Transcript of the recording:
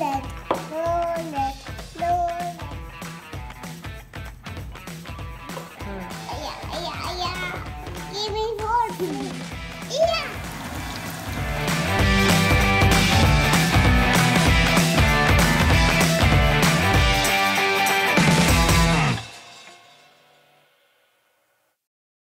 it, roll it, roll it. Hmm. Aya, aya, aya. Give me four.